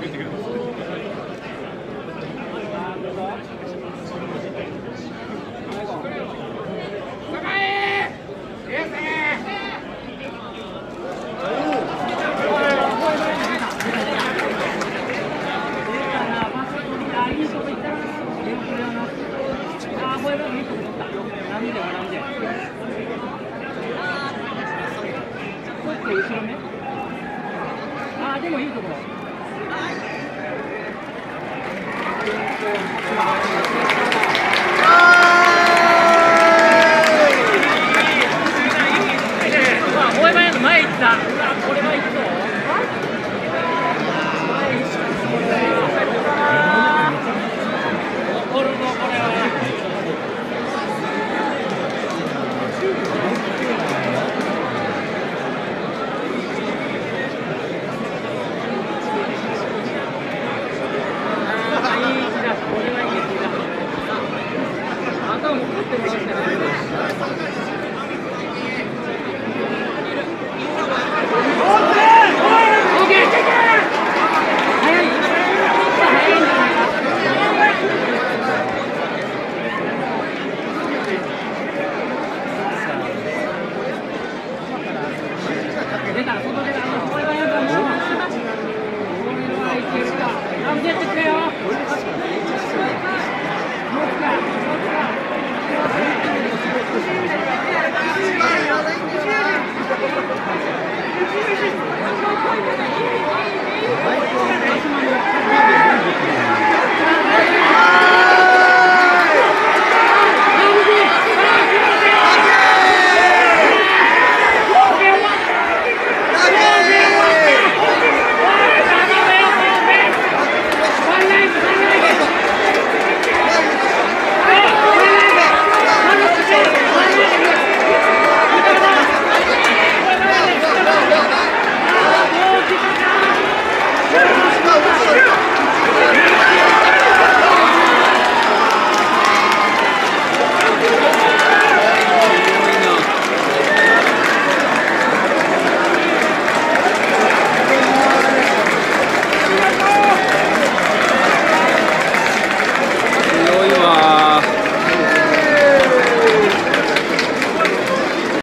Good to go. 後ろねああでもいいところ。